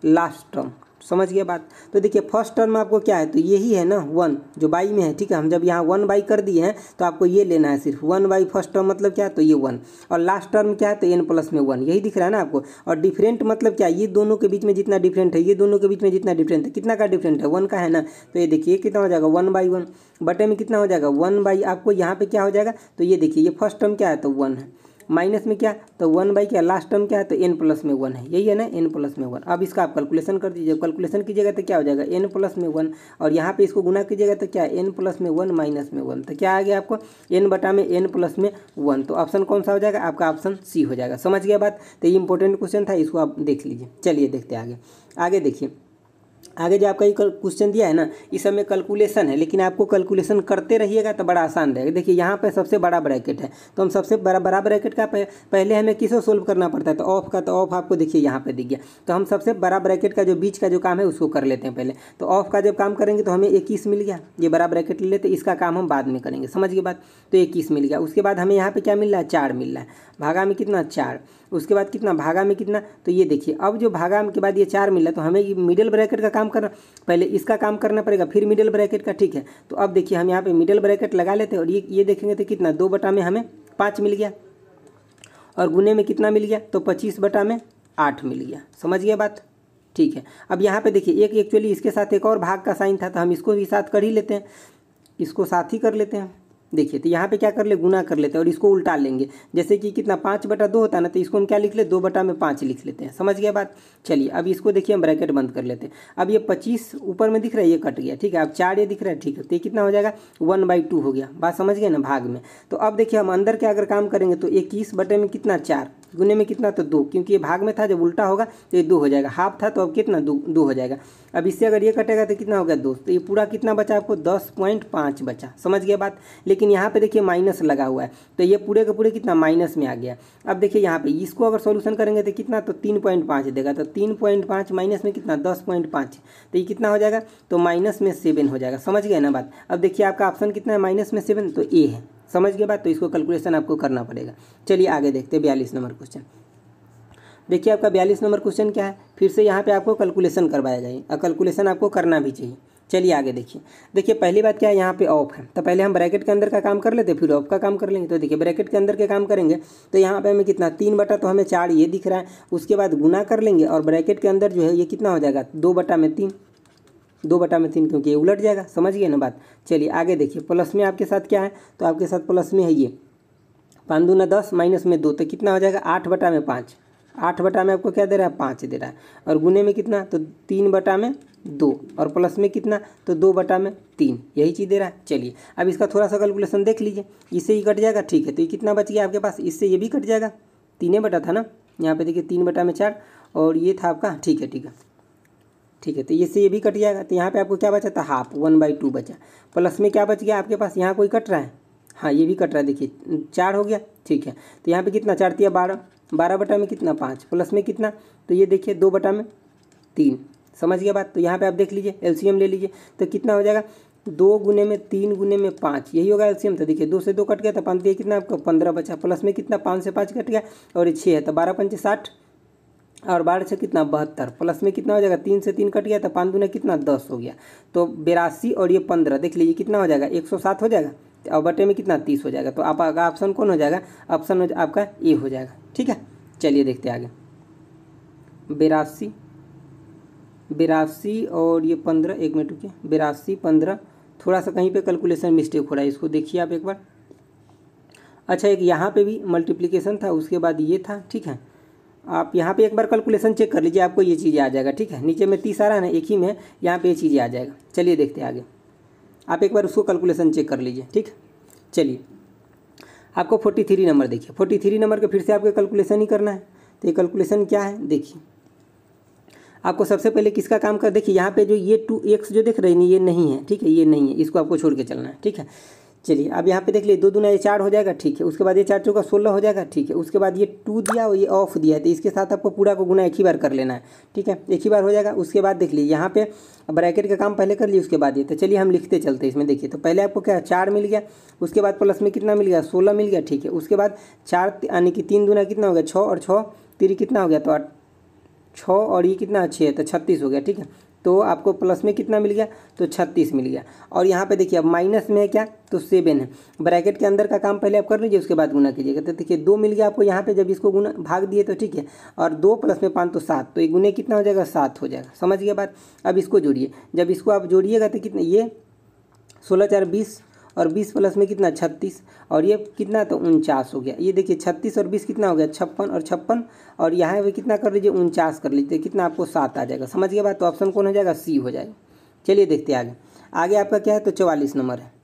लास्ट टर्म। समझ गए बात? तो देखिए फ़र्स्ट टर्म आपको क्या है? तो यही है ना वन जो बाई में है, ठीक है? हम जब यहाँ वन बाई कर दिए हैं तो आपको ये लेना है सिर्फ़। वन बाई फ़र्स्ट टर्म मतलब क्या? है तो ये वन और लास्ट टर्म क्या है? तो एन प्लस में वन यही दिख रहा है ना आपको? और डिफरेंट मतलब क्या? ये दोनों के बीच में जितना डिफरेंट है, ये दोनों के बीच में जितना डिफरेंट है, कितना का डिफरेंट है? वन का है ना? तो ये देखिए कितना हो जाएगा? वन बाई वन बटे में कितना हो जाएगा? वन बाई आपको यहाँ पर क्या हो जाएगा? तो ये देखिए, ये फ़र्स्ट टर्म क्या है? तो वन है। माइनस में क्या? तो वन बाई क्या? लास्ट टर्म क्या है? तो एन प्लस में वन है। यही है ना? एन प्लस में वन। अब इसका आप कैलकुलेशन कर दीजिए। कैलकुलेशन कीजिएगा तो क्या हो जाएगा? एन प्लस में वन। और यहाँ पे इसको गुना कीजिएगा तो क्या? एन प्लस में वन माइनस में वन। तो क्या आ गया आपको? एन बटा में एन प्लस में वन। तो ऑप्शन कौन सा हो जाएगा? आपका ऑप्शन सी हो जाएगा। समझ गया बात? तो ये इंपॉर्टेंट क्वेश्चन था, इसको आप देख लीजिए। चलिए देखते आगे। आगे देखिए। आगे जो आपका ये क्वेश्चन दिया है ना, इस समय कैलकुलेशन है, लेकिन आपको कैलकुलेशन करते रहिएगा तो बड़ा आसान रहेगा। देखिए, यहाँ पे सबसे बड़ा ब्रैकेट है। तो हम सबसे बड़ा बड़ा ब्रैकेट का पहले हमें किसको सोल्व करना पड़ता है? तो ऑफ़ का तो ऑफ़ आपको देखिए यहाँ पे दिख गया। तो हम सबसे बड़ा ब्रैकेट का जो बीच का जो काम है, उसको कर लेते हैं पहले। तो ऑफ़ का जब काम करेंगे तो हमें इक्कीस मिल गया। ये बड़ा ब्रैकेट ले लेते, इसका काम हम बाद में करेंगे। समझ गए बात? तो इक्कीस मिल गया। उसके बाद हमें यहाँ पे क्या मिल रहा है? चार मिल रहा है। भागा में कितना? चार। उसके बाद कितना भागा में कितना तो ये देखिए, अब जो भागा के बाद ये चार मिला तो हमें ये मिडिल ब्रैकेट का काम करना, पहले इसका काम करना पड़ेगा, फिर मिडिल ब्रैकेट का, ठीक है? तो अब देखिए, हम यहाँ पे मिडिल ब्रैकेट लगा लेते हैं, और ये ये देखेंगे तो कितना, दो बटा में हमें पाँच मिल गया, और गुने में कितना मिल गया तो पच्चीस बटा में आठ मिल गया समझ गया बात? ठीक है, अब यहाँ पे देखिए, एक एक्चुअली इसके साथ एक और भाग का साइन था तो हम इसको भी साथ कर ही लेते हैं, इसको साथ ही कर लेते हैं। देखिए तो यहाँ पे क्या कर ले गुना कर लेते हैं और इसको उल्टा लेंगे। जैसे कि कितना पाँच बटा दो होता है ना तो इसको हम क्या लिख ले, दो बटा में पाँच लिख लेते हैं। समझ गया बात? चलिए, अब इसको देखिए, हम ब्रैकेट बंद कर लेते हैं। अब ये पच्चीस ऊपर में दिख रहा है, ये कट गया। ठीक है, अब चार ये दिख रहा है, ठीक है तो ये कितना हो जाएगा? वन बाई टू हो गया। बात समझ गए ना, भाग में। तो अब देखिए, हम अंदर के अगर काम करेंगे तो इक्कीस बटे में कितना? चार। गुने में कितना? तो दो। क्योंकि ये भाग में था, जब उल्टा होगा तो ये दो हो जाएगा। हाफ़ था तो अब कितना? दो दो हो जाएगा। अब इससे अगर ये कटेगा तो कितना हो गया? दो। तो ये पूरा कितना बचा आपको? दस पॉइंट पाँच बचा। समझ गया बात? लेकिन यहाँ पे देखिए माइनस लगा हुआ है। तो ये पूरे के पूरे कितना माइनस में आ गया। अब देखिए यहाँ पे इसको अगर सोल्यूशन करेंगे तो कितना? तो तीन पॉइंट पाँच देगा। तो तीन पॉइंट पाँच माइनस में कितना? दस पॉइंट पाँच। तो ये कितना हो जाएगा? तो माइनस में सेवन हो जाएगा। समझ गए ना बात? अब देखिए आपका ऑप्शन कितना है? माइनस में सेवन तो ए है। समझ गए बात? तो इसको कैलकुलेशन आपको करना पड़ेगा। चलिए आगे देखते हैं बयालीस नंबर क्वेश्चन देखिए आपका बयालीस नंबर क्वेश्चन क्या है? फिर से यहाँ पे आपको कैलकुलेशन करवाया जाए। और कैलकुलेशन आपको करना भी चाहिए। चलिए आगे देखिए। देखिए, पहली बात क्या है, यहाँ पे ऑफ़ है। तो पहले हम ब्रैकेट के अंदर का काम कर लेते फिर ऑफ़ का काम कर लेंगे। तो देखिए ब्रैकेट के अंदर के काम करेंगे तो यहाँ पे हमें कितना? तीन बटा तो हमें चार ये दिख रहा है। उसके बाद गुना कर लेंगे और ब्रैकेट के अंदर जो है, ये कितना हो जाएगा? दो बटा में तीन। दो बटा में तीन, क्योंकि ये उलट जाएगा। समझ गए ना बात? चलिए, आगे देखिए प्लस में आपके साथ क्या है? तो आपके साथ प्लस में है ये। पाँच दूना दस माइनस में दो तो कितना हो जाएगा? आठ बटा में पाँच। आठ बटा में आपको क्या दे रहा है? पाँच दे रहा है। और गुने में कितना? तो तीन बटा में दो। और प्लस में कितना? तो दो बटा में तीन। यही चीज़ दे रहा है। चलिए, अब इसका थोड़ा सा कैलकुलेशन देख लीजिए। इससे ही कट जाएगा? ठीक है तो ये कितना बच गया आपके पास? इससे ये भी कट जाएगा। तीन बटा था ना? यहाँ पे देखिए तीन बटा में चार। और ये था आपका? ठीक है ठीक है। ठीक है तो इससे ये भी कट जाएगा। तो यहाँ पे आपको क्या बचा था? हाफ़ वन बाई टू बचा। प्लस में क्या बच गया आपके पास? यहाँ कोई कट रहा है? हाँ ये भी कट रहा है। देखिए, चार हो गया। ठीक है तो यहाँ पे कितना? चार तिया बारह। बारह बटा में कितना? पाँच। प्लस में कितना? तो ये देखिए दो बटा में तीन। समझ गया बात? तो यहाँ पे आप देख लीजिए एलसीएम ले लीजिए तो कितना हो जाएगा? दो गुने में तीन गुने में पाँच, यही होगा एलसीएम तो देखिए, दो से दो कट गया तो पाँच दिया कितना आपका? पंद्रह बचा। प्लस में कितना? पाँच से पाँच कट गया, और ये छः है तो बारह पंच साठ, और बारह से कितना? बहत्तर। प्लस में कितना हो जाएगा? तीन से तीन कट गया तो पाँच दूने कितना? दस हो गया। तो बेरासी और ये पंद्रह, देख लीजिए कितना हो जाएगा? एक सौ सात हो जाएगा और बटे में कितना? तीस हो जाएगा। तो आपका ऑप्शन कौन हो जाएगा? ऑप्शन आपका ए हो जाएगा। ठीक है? चलिए देखते आगे। बेरासी बेरासी और ये पंद्रह, एक मिनट रुकिए। बेरासी, पंद्रह, थोड़ा सा कहीं पे कैलकुलेशन मिस्टेक हो रहा है, इसको देखिए आप एक बार। अच्छा एक यहाँ पे भी मल्टीप्लिकेशन था, उसके बाद ये था, ठीक है? आप यहाँ पे एक बार कैलकुलेशन चेक कर लीजिए, आपको ये चीज़ें आ जाएगा, ठीक है? नीचे में तीस आ रहा है ना, एक ही में, यहाँ पे ये चीज़ें आ जाएगा। चलिए देखते हैं आगे। आप एक बार उसको कैलकुलेशन चेक कर लीजिए, ठीक? चलिए। आपको फोर्टी थ्री नंबर देखिए। फोर्टी थ्री नंबर का फिर से आपको कैलकुलेशन ही करना है। तो ये कैलकुलेशन क्या है? देखिए। आपको सबसे पहले किसका काम कर, देखिए यहाँ पे जो ये टू एक्स जो देख रहे हैं, ये नहीं है, ठीक है, ये नहीं है, इसको आपको छोड़ के चलना है, ठीक है। चलिए, अब यहाँ पे देख लीजिए, दो दूना ये चार हो जाएगा, ठीक है, उसके बाद ये चार चौका सोलह हो जाएगा, ठीक है, उसके बाद ये टू दिया और ये ऑफ़ दिया तो इसके साथ आपको पूरा को गुना एक ही बार कर लेना है, ठीक है, एक ही बार हो जाएगा, उसके बाद देख लीजिए, यहाँ पे ब्रैकेट का काम पहले कर लिए उसके बाद ये तो चलिए हम लिखते चलते इसमें, देखिए तो पहले आपको क्या चार मिल गया, उसके बाद प्लस में कितना मिल गया, सोलह मिल गया, ठीक है, उसके बाद चार यानी कि तीन दूना कितना हो गया, छः और छः, तीन कितना हो गया तो छः और ये कितना छः है? तो छत्तीस हो गया, ठीक है? तो आपको प्लस में कितना मिल गया? तो छत्तीस मिल गया। और यहाँ पे देखिए, अब माइनस में है क्या? तो सेवन है। ब्रैकेट के अंदर का काम पहले आप कर लीजिए, उसके बाद गुना कीजिएगा। तो देखिए, दो मिल गया आपको यहाँ पे, जब इसको गुना भाग दिए तो ठीक है। और दो प्लस में पाँच तो सात। तो ये गुने कितना हो जाएगा? सात हो जाएगा। समझ गया बात? अब इसको जोड़िए। जब इसको आप जोड़िएगा तो कितना, ये सोलह चार बीस और बीस प्लस में कितना? छत्तीस। और ये कितना? तो उनचास हो गया। ये देखिए, छत्तीस और बीस कितना हो गया? छप्पन और छप्पन। और यहाँ पर कितना कर लीजिए? उनचास कर लीजिए। कितना आपको सात आ जाएगा। समझ गया बात? तो ऑप्शन कौन हो जाएगा? सी हो जाएगा। चलिए देखते आगे। आगे आपका क्या है? तो चवालीस नंबर है।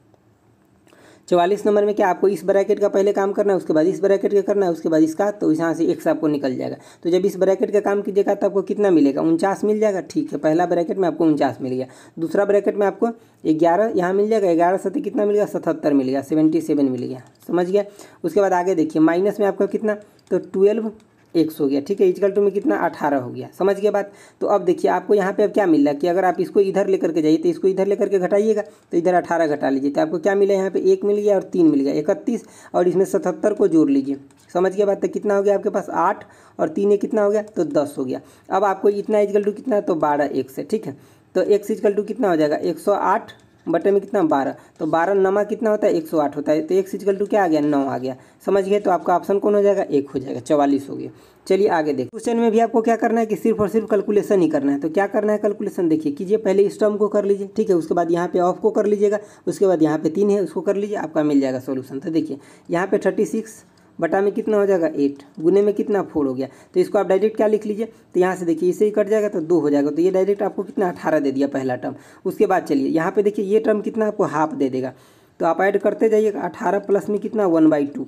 चवालीस नंबर में क्या आपको इस ब्रैकेट का पहले काम करना है, उसके बाद इस ब्रैकेट का करना है, उसके बाद इसका तो यहाँ से एक आपको निकल जाएगा। तो जब इस ब्रैकेट का काम कीजिएगा तो आपको कितना मिलेगा? उनचास मिल जाएगा? ठीक है, पहला ब्रैकेट में आपको उनचास मिल गया। दूसरा ब्रैकेट में आपको ग्यारह, यहाँ मिल जाएगा, ग्यारह सत्तर कितना मिल गया? सतहत्तर मिल गया, सेवेंटी सेवन मिल गया। समझ गया? उसके बाद आगे देखिए, माइनस में आपको कितना? तो ट्वेल्व एक्स हो गया, ठीक है? इजकल टू में कितना? अठारह हो गया। समझ गया बात? तो अब देखिए, आपको यहाँ पे अब क्या मिल रहा है कि अगर आप इसको इधर लेकर के जाइए तो इसको इधर लेकर के घटाइएगा तो इधर अठारह घटा लीजिए। तो आपको क्या मिला यहाँ पे एक मिल गया और तीन मिल गया, इकतीस और इसमें सतहत्तर को जोड़ लीजिए। समझ गया बात? तो कितना हो गया आपके पास? आठ और तीन एक कितना हो गया? तो दस हो गया। अब आपको इतना इजकल टू कितना? तो बारह एक से, ठीक है? तो एक्स इजकल टू कितना हो जाएगा? एक सौ आठ बटे में कितना? बारह। तो बारह नमा कितना होता है? एक सौ आठ होता है। तो एक सिजिकल टू क्या आ गया? नौ आ गया। समझ गए? तो आपका ऑप्शन कौन हो जाएगा? एक हो जाएगा। चवालीस हो गया। चलिए आगे देखिए क्वेश्चन में भी आपको क्या करना है कि सिर्फ़ और सिर्फ़ कैलकुलेशन ही करना है। तो क्या करना है कैलकुलेशन देखिए, कीजिए पहले इस टर्म को कर लीजिए। ठीक है? उसके बाद यहाँ पे ऑफ़ को कर लीजिएगा। उसके बाद यहाँ पे तीन है, उसको कर लीजिए। आपका मिल जाएगा सोल्यूशन तो देखिए, यहाँ पे थर्टी सिक्स बटा में कितना हो जाएगा एट गुने में कितना फोर हो गया। तो इसको आप डायरेक्ट क्या लिख लीजिए? तो यहाँ से देखिए इसे ही कट जाएगा तो दो हो जाएगा। तो ये डायरेक्ट आपको कितना अठारह दे दिया पहला टर्म उसके बाद चलिए, यहाँ पे देखिए, ये टर्म कितना आपको हाफ़ दे देगा। तो आप ऐड करते जाइएगा, अठारह प्लस में कितना? वन बाई टू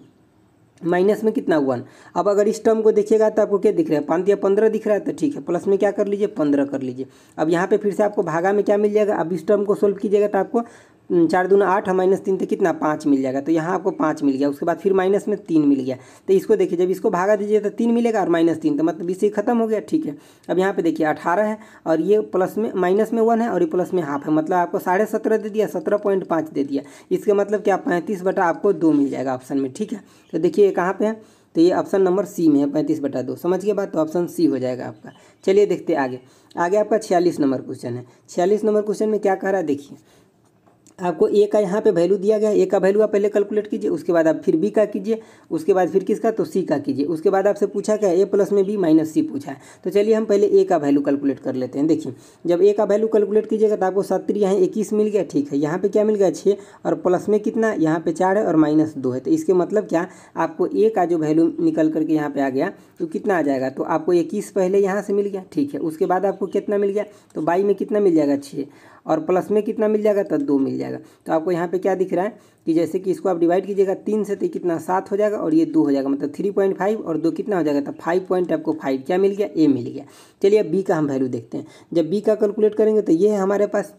माइनस में कितना? वन अब अगर इस टर्म को देखिएगा तो आपको क्या दिख रहा है? पाँच या पंद्रह दिख रहा है तो ठीक है। प्लस में क्या कर लीजिए? पंद्रह कर लीजिए। अब यहाँ पे फिर से आपको भागा में क्या मिल जाएगा? अब इस टर्म को सोल्व कीजिएगा तो आपको चार दूना आठ माइनस तीन तो कितना? पाँच मिल जाएगा। तो यहाँ आपको पाँच मिल गया। उसके बाद फिर माइनस में तीन मिल गया। तो इसको देखिए, जब इसको भागा दीजिए तो तीन मिलेगा और माइनस तीन। तो मतलब इससे खत्म हो गया। ठीक है। अब यहाँ पे देखिए, अठारह है और ये प्लस में, माइनस में वन है और ये प्लस में हाफ़ है। मतलब आपको साढ़े सत्रह दे दिया, सत्रह पॉइंट पाँच दे दिया। इसका मतलब क्या? पैंतीस बटा आपको दो मिल जाएगा ऑप्शन में। ठीक है। तो देखिए कहाँ पर है? तो ये ऑप्शन नंबर सी में है, पैंतीस बटा दो। समझ के बाद तो ऑप्शन सी हो जाएगा आपका। चलिए देखते आगे। आगे आपका छियालीस नंबर क्वेश्चन है। छियालीस नंबर क्वेश्चन में क्या कह रहा है? देखिए आपको ए का यहाँ पे वैल्यू दिया गया ए का वैल्यू आप पहले कैलकुलेट कीजिए, उसके बाद आप फिर बी का कीजिए, उसके बाद फिर किसका? तो सी का कीजिए। उसके बाद आपसे पूछा क्या ए प्लस में बी माइनस सी पूछा है। तो चलिए हम पहले ए का वैल्यू कैलकुलेट कर लेते हैं। देखिए, जब ए का वैल्यू कैलकुलेट कीजिएगा तो आपको सत्तर यहाँ इक्कीस मिल गया, ठीक है। यहाँ पर क्या मिल गया? छः। और प्लस में कितना? यहाँ पे चार है और माइनस दो है। तो इसके मतलब क्या? आपको ए का जो वैल्यू निकल करके यहाँ पे आ गया तो कितना आ जाएगा? तो आपको इक्कीस पहले यहाँ से मिल गया, ठीक है। उसके बाद आपको कितना मिल गया? तो बाई में कितना मिल जाएगा? छः। और प्लस में कितना मिल जाएगा तो दो मिल जाएगा। तो आपको यहाँ पे क्या दिख रहा है कि जैसे कि इसको आप डिवाइड कीजिएगा, तीन से तो कितना, सात हो जाएगा और ये दो हो जाएगा। मतलब थ्री पॉइंट फाइव और दो कितना हो जाएगा तो फाइव पॉइंट आपको फाइव क्या मिल गया? ए मिल गया। चलिए अब बी का हम वैल्यू देखते हैं। जब बी का कैलकुलेट करेंगे तो ये है हमारे पास।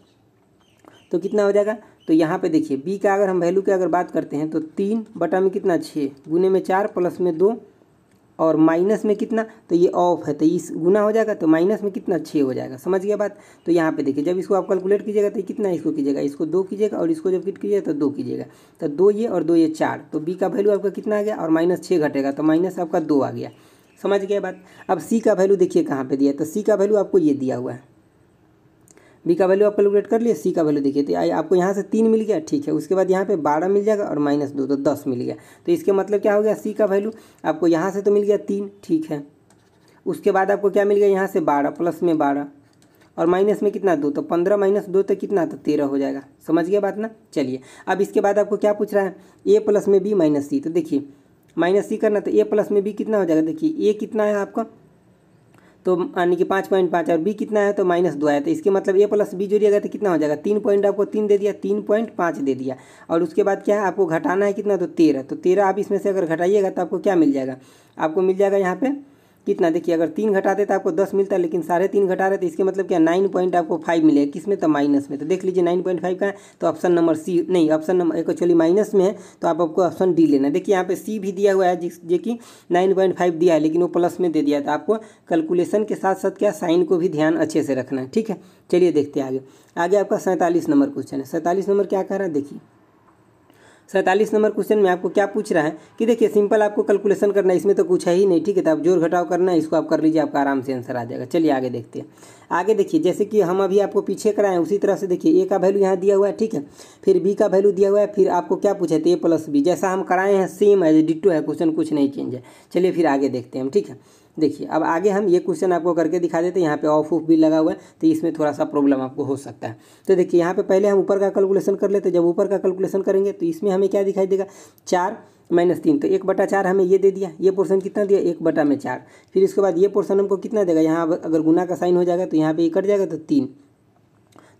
तो कितना हो जाएगा? तो यहाँ पे देखिए बी का अगर हम वैल्यू की अगर बात करते हैं तो तीन बटा में कितना? छः। गुने में चार, प्लस में दो और माइनस में कितना तो ये ऑफ़ है तो इस गुना हो जाएगा तो माइनस में कितना छः हो जाएगा। समझ गया बात? तो यहाँ पे देखिए, जब इसको आप कैलकुलेट कीजिएगा तो कितना इसको कीजिएगा? इसको दो कीजिएगा और इसको जब किट कीजिएगा तो दो कीजिएगा। तो दो ये और दो ये चार तो बी का वैल्यू आपका कितना आ गया और माइनस छः घटेगा तो माइनस आपका दो आ गया। समझ गया बात? अब सी का वैल्यू देखिए कहाँ पर दिया तो सी का वैल्यू आपको ये दिया हुआ है। बी का वैल्यू आप कैलकुलेट कर लिए सी का वैल्यू देखिए तो आपको यहाँ से तीन मिल गया, ठीक है। उसके बाद यहाँ पे बारह मिल जाएगा और माइनस दो तो दस मिल गया। तो इसके मतलब क्या हो गया? सी का वैल्यू आपको यहाँ से तो मिल गया तीन, ठीक है। उसके बाद आपको क्या मिल गया? यहाँ से बारह प्लस में बारह। और माइनस में कितना? दो तो पंद्रह माइनस दो तो कितना? तो तेरह हो जाएगा। समझ गया बात ना? चलिए, अब इसके बाद आपको क्या पूछ रहा है? ए प्लस में बी माइनस सी तो देखिए माइनस सी करना तो ए प्लस में बी कितना हो जाएगा? देखिए ए कितना है आपका? तो यानी कि पाँच पॉइंट पाँच और बी कितना है तो माइनस दो आया तो इसके मतलब ए प्लस बी जोड़िएगा तो कितना हो जाएगा? तीन पॉइंट आपको तीन दे दिया, तीन पॉइंट पाँच दे दिया। और उसके बाद क्या है? आपको घटाना है कितना? तो तेरह। तो तेरह आप इसमें से अगर घटाइएगा तो आपको क्या मिल जाएगा? आपको मिल जाएगा यहाँ पे कितना? देखिए, अगर तीन घटाते तो आपको दस मिलता है लेकिन साढ़े तीन घटा रहे तो इसके मतलब क्या नाइन पॉइंट आपको फाइव मिलेगा किसमें? तो माइनस में। तो देख लीजिए नाइन पॉइंट फाइव का है तो ऑप्शन नंबर सी नहीं ऑप्शन नंबर एक एक्चुअली माइनस में है तो आप आपको ऑप्शन डी लेना देखिए, यहाँ पे सी भी दिया हुआ है, जिस, जो कि नाइन पॉइंट फाइव दिया है, लेकिन वो प्लस में दे दिया तो आपको कैलकुलेशन के साथ साथ क्या साइन को भी ध्यान अच्छे से रखना है, ठीक है? चलिए देखते हैं आगे। आगे आपका सैंतालीस नंबर क्वेश्चन है। सैंतालीस नंबर क्या कह रहा है? देखिए सैंतालीस नंबर क्वेश्चन में आपको क्या पूछ रहा है कि देखिए, सिंपल आपको कैलकुलेशन करना है, इसमें तो कुछ है ही नहीं, ठीक है? तो आप ज़ोर घटाव करना है, इसको आप कर लीजिए, आपका आराम से आंसर आ जाएगा। चलिए आगे देखते हैं। आगे देखिए, जैसे कि हम अभी आपको पीछे कराएँ, उसी तरह से देखिए ए का वैल्यू यहाँ दिया हुआ है, ठीक है? फिर बी का वैल्यू दिया हुआ है, फिर आपको क्या पूछा है? ए प्लस बी जैसा हम कराए हैं सेम है डिट्टो है, क्वेश्चन कुछ नहीं चेंज है। चलिए फिर आगे देखते हैं हम, ठीक है? देखिए, अब आगे हम ये क्वेश्चन आपको करके दिखा देते हैं। यहाँ पे ऑफ़ ऑफ़ भी लगा हुआ है तो इसमें थोड़ा सा प्रॉब्लम आपको हो सकता है। तो देखिए, यहाँ पे पहले हम ऊपर का कैलकुलेशन कर लेते हैं। जब ऊपर का कैलकुलेशन करेंगे तो इसमें हमें क्या दिखाई देगा? चार माइनस तीन। तो एक बटा चार हमें ये दे दिया। ये पोर्सन कितना दिया? एक बटा में चार। फिर इसके बाद ये पोर्सन हमको कितना देगा? यहाँ अगर गुना का साइन हो जाएगा तो यहाँ पे कट जाएगा तो तीन।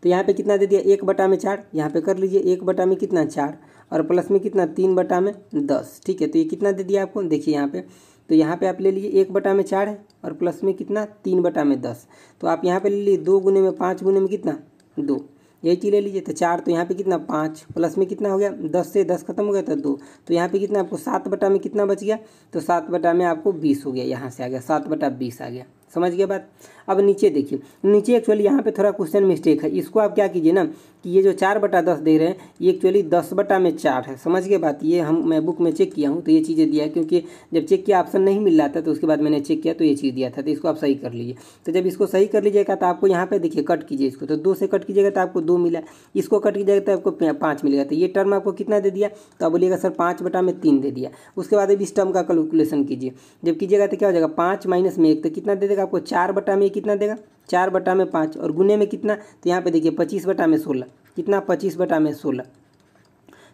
तो यहाँ पे कितना दे दिया? एक बटा में चार। यहाँ पे कर लीजिए, एक बटा में कितना? चार। और प्लस में कितना? तीन बटा में दस। ठीक है तो ये कितना दे दिया आपको? देखिए, यहाँ पे तो यहाँ पे आप ले लीजिए एक बटा में चार है और प्लस में कितना? तीन बटा में दस। तो आप यहाँ पे ले लीजिए दो गुने में पाँच गुने में कितना? दो। यही चीज़ ले लीजिए तो चार तो यहाँ पे कितना? पाँच। प्लस में कितना हो गया? दस से दस खत्म हो गया तो दो। तो यहाँ पे कितना? आपको सात बटा में कितना बच गया? तो सात बटा में आपको बीस हो गया, यहाँ से आ गया। सात बटा बीस आ गया। समझ गया बात? अब नीचे देखिए। नीचे एक्चुअली यहाँ पे थोड़ा क्वेश्चन मिस्टेक है। इसको आप क्या कीजिए ना कि ये जो चार बटा दस दे रहे हैं, ये एक्चुअली दस बटा में चार है। समझ गए बात? ये हम, मैं बुक में चेक किया हूँ तो ये चीज़ें दिया है, क्योंकि जब चेक किया ऑप्शन नहीं मिल रहा था तो उसके बाद मैंने चेक किया तो ये चीज़ दिया था। तो इसको आप सही कर लीजिए। तो जब इसको सही कर लीजिएगा तो आपको यहाँ पे देखिए कट कीजिए इसको। तो दो से कट कीजिएगा तो आपको दो मिला। इसको कट कीजिएगा तो आपको पाँच मिलेगा। तो ये टर्म आपको कितना दे दिया? तो आप बोलिएगा, सर, पाँच बटा में तीन दे दिया। उसके बाद अब इस टर्म का कैलकुलेशन कीजिए। जब कीजिएगा तो क्या हो जाएगा? पाँच माइनस में एक तो कितना दे देगा? आपको चार बटा में कितना देगा? चार बटा में पाँच। और गुने में कितना? तो यहाँ पे देखिए पच्चीस बटा में सोलह। कितना? पच्चीस बटा में सोलह।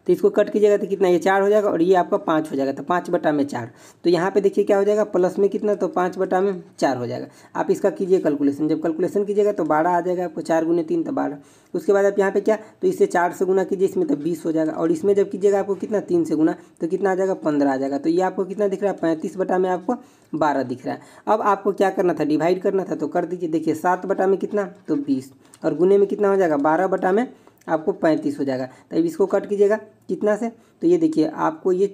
तो इसको कट कीजिएगा तो कितना, ये चार हो जाएगा और ये आपका पाँच हो जाएगा तो पाँच बटा में चार। तो यहाँ पे देखिए क्या हो जाएगा, प्लस में कितना तो पाँच बटा में चार हो जाएगा। आप इसका कीजिए कैलकुलेशन जब कैलकुलेशन कीजिएगा तो बारह आ जाएगा आपको, चार गुने तीन तो बारह। उसके बाद आप यहाँ पे क्या तो इससे चार से गुना कीजिए, इसमें तो बीस हो जाएगा। और इसमें जब कीजिएगा आपको कितना, तीन से गुना तो कितना आ जाएगा, पंद्रह आ जाएगा। तो ये आपको कितना दिख रहा है, पैंतीस बटा में आपको बारह दिख रहा है। अब आपको क्या करना था डिवाइड करना था तो कर दीजिए। देखिए सात बटा में कितना तो बीस। और गुने में कितना हो जाएगा, बारह बटा में आपको पैंतीस हो जाएगा। तो अब इसको कट कीजिएगा। कितना से? तो ये देखिए, आपको ये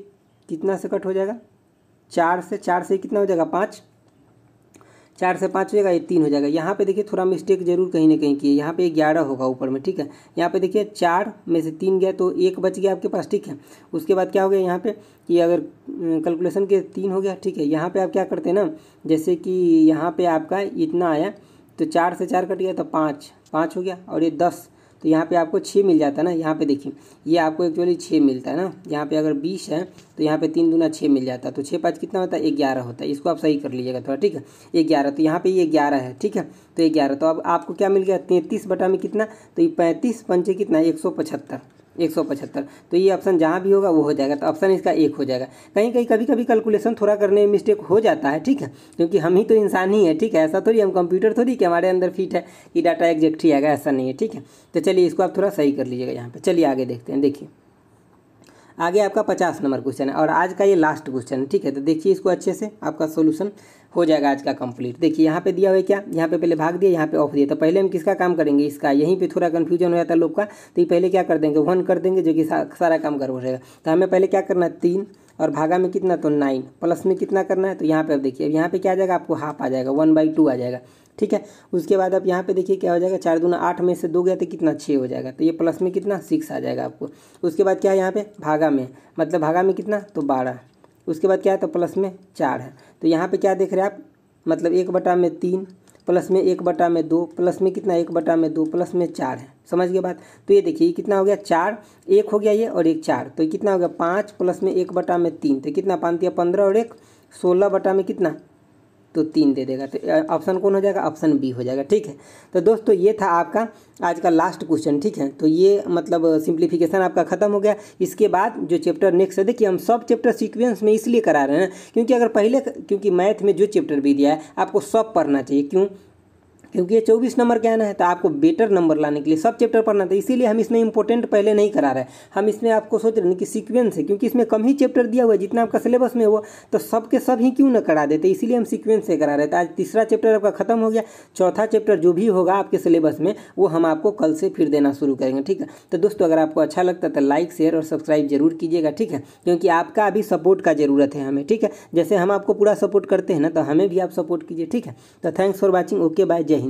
कितना से कट हो जाएगा? चार से चार से कितना हो जाएगा? पाँच। चार से पाँच हो जाएगा, ये तीन हो जाएगा। यहाँ पे देखिए, थोड़ा मिस्टेक ज़रूर कहीं ना कहीं किए। यहाँ पे ग्यारह होगा ऊपर में, ठीक है? यहाँ पे देखिए, चार में से तीन गया तो एक बच गया आपके पास, ठीक है? उसके बाद क्या हो गया यहाँ पे? कि अगर कैलकुलेशन के तीन हो गया, ठीक है? यहाँ पे आप क्या करते हैं ना, जैसे कि यहाँ पे आपका इतना आया तो चार से चार कट गया तो पाँच। पाँच हो गया, और ये दस। तो यहाँ पे आपको छः मिल जाता है ना, यहाँ पे देखिए, ये आपको एक्चुअली छः मिलता है ना, यहाँ पे अगर बीस है तो यहाँ पे तीन दुना छः मिल जाता है। तो छः पाँच कितना होता है? ग्यारह होता है। इसको आप सही कर लीजिएगा थोड़ा, ठीक है? ग्यारह तो यहाँ पे ये ग्यारह है, ठीक है? तो ग्यारह तो अब आपको क्या मिल गया? तैंतीस बटा में कितना? तो ये पैंतीस पंचे कितना? एक सौ पचहत्तर। एक सौ पचहत्तर। तो ये ऑप्शन जहाँ भी होगा, वो हो जाएगा। तो ऑप्शन इसका एक हो जाएगा। कहीं कहीं, कभी कभी कैलकुलेशन थोड़ा करने में मिस्टेक हो जाता है, ठीक है? क्योंकि हम ही तो इंसान ही है, ठीक है? ऐसा थोड़ी, हम कंप्यूटर थोड़ी कि हमारे अंदर फिट है कि डाटा एग्जैक्ट ही आएगा, ऐसा नहीं है, ठीक है? तो चलिए इसको आप थोड़ा सही कर लीजिएगा यहाँ पर चलिए आगे देखते हैं, देखिए। आगे आपका पचास नंबर क्वेश्चन है और आज का ये लास्ट क्वेश्चन है, ठीक है? तो देखिए इसको अच्छे से आपका सोल्यूशन हो जाएगा आज का कंप्लीट देखिए, यहाँ पे दिया हुआ है क्या? यहाँ पे पहले भाग दिया, यहाँ पे ऑफ़ दिया। तो पहले हम किसका काम करेंगे? इसका। यहीं पे थोड़ा कन्फ्यूज़न हो जाता है लोग का। तो ये पहले क्या कर देंगे? वन कर देंगे, जो कि सारा काम कर हो जाएगा। तो हमें पहले क्या करना है? तीन। और भागा में कितना? तो नाइन प्लस में कितना करना है? तो यहाँ पे अब देखिए, अब यहाँ पे क्या आ जाएगा? आपको हाफ़ आ जाएगा। वन बाई टू आ जाएगा। ठीक है? उसके बाद आप यहाँ पे देखिए क्या हो जाएगा? चार दूना आठ में से दो गया तो कितना? छः हो जाएगा। तो ये प्लस में कितना? सिक्स आ जाएगा आपको। उसके बाद क्या है यहाँ पे? भागा में। मतलब भागा में कितना? तो बारह। उसके बाद क्या है तो प्लस में चार है। तो यहाँ पे क्या देख रहे हैं आप? मतलब एक बटा में तीन, प्लस में एक बटा में दो, प्लस में कितना एक बटा में दो, प्लस में चार है। समझ गए बात? तो ये देखिए कितना हो गया? चार, एक हो गया ये और एक चार। तो कितना हो गया? पाँच, प्लस में एक बटा में तीन। तो कितना? पानती है पंद्रह और एक, सोलह बटा में कितना? तो तीन दे देगा। तो ऑप्शन कौन हो जाएगा? ऑप्शन बी हो जाएगा। ठीक है? तो दोस्तों, ये था आपका आज का लास्ट क्वेश्चन ठीक है? तो ये मतलब सिंप्लीफिकेशन आपका खत्म हो गया। इसके बाद जो चैप्टर नेक्स्ट है, देखिए, हम सब चैप्टर सीक्वेंस में इसलिए करा रहे हैं, क्योंकि अगर पहले, क्योंकि मैथ में जो चैप्टर भी दिया है, आपको सब पढ़ना चाहिए। क्यों? क्योंकि ये चौबीस नंबर का आना है तो आपको बेटर नंबर लाने के लिए सब चैप्टर पढ़ना था, इसीलिए हम इसमें इंपॉर्टेंट पहले नहीं करा रहे हम इसमें आपको सोच रहे हैं कि सीक्वेंस है, क्योंकि इसमें कम ही चैप्टर दिया हुआ है, जितना आपका सिलेबस में हुआ तो सब के सब ही क्यों ना करा देते, इसीलिए हम सीक्वेंस से करा रहे थे आज तीसरा चैप्टर आपका खत्म हो गया, चौथा चैप्टर जो भी होगा आपके सिलेबस में, वो हम आपको कल से फिर देना शुरू करेंगे, ठीक है? तो दोस्तों, अगर आपको अच्छा लगता तो लाइक शेयर और सब्सक्राइब ज़रूर कीजिएगा, ठीक है? क्योंकि आपका अभी सपोर्ट का ज़रूरत है हमें, ठीक है? जैसे हम आपको पूरा सपोर्ट करते हैं ना तो हमें भी आप सपोर्ट कीजिए, ठीक है? तो thanks for watching okay bye जय